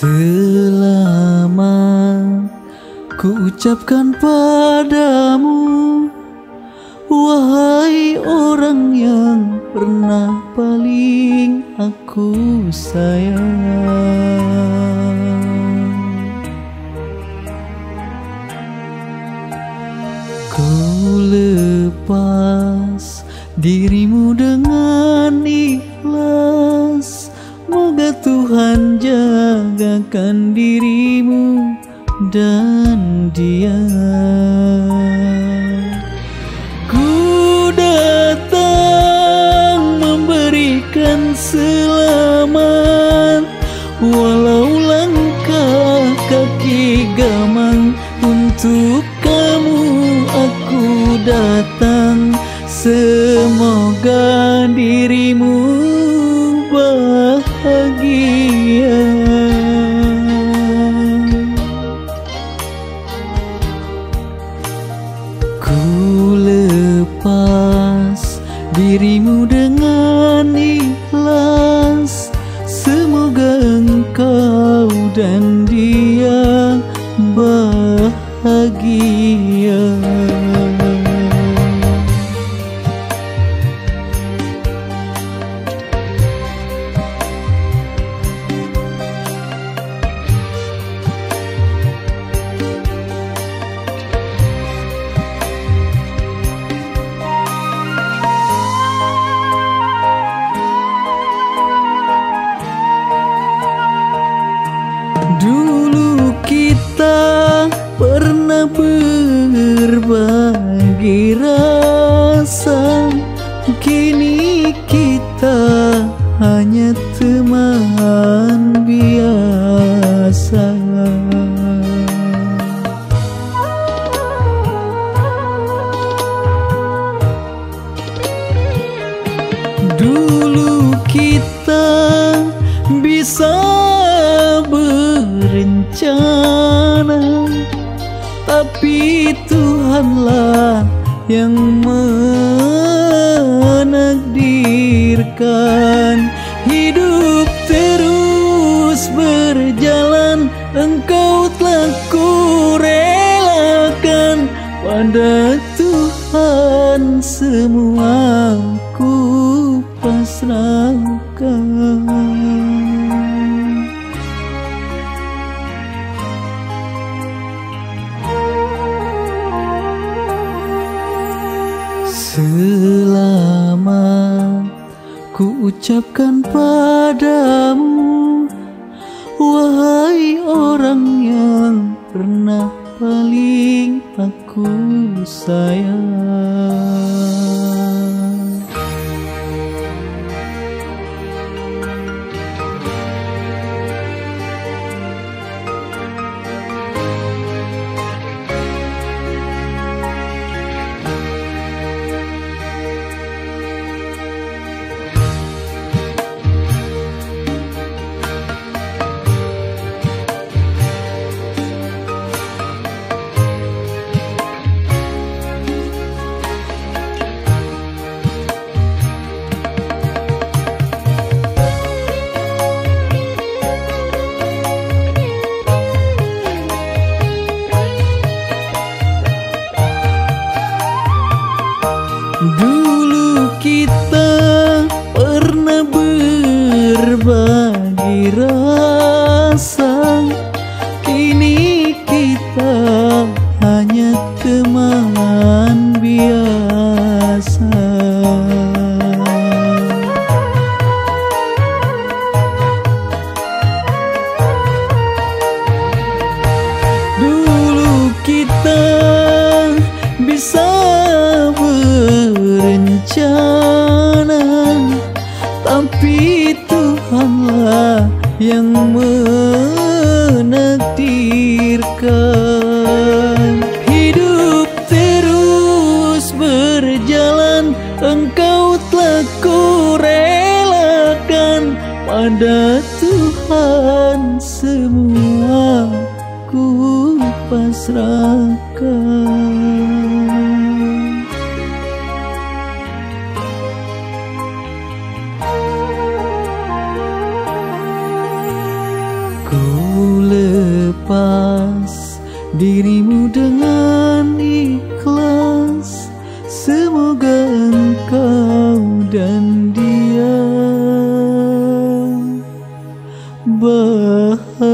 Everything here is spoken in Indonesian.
Selamat ku ucapkan padamu Wahai orang yang pernah paling aku sayang. Ku lepas dirimu dengan jagakan dirimu dan dia. Ku datang memberikan selamat Walau langkah kaki gamang. Untuk kamu aku datang Semoga dirimu Ku lepas dirimu dengan ikhlas. Semoga engkau dan dia bahagia Kini kita hanya teman biasa. Dulu kita bisa berencana Tapi Tuhanlah yang menakdirkan. Hidup terus berjalan Engkau telah kurelakan. Pada Tuhan semua ku pasrahkan Selamat ku ucapkan padamu Wahai orang yang pernah paling aku sayang Dulu kita pernah berbagi rasa Tapi Tuhanlah yang menakdirkan Hidup terus berjalan Engkau telah kurelakan Pada Tuhan semua. Ku pasrahkan dirimu dengan ikhlas Semoga engkau dan dia bahagia.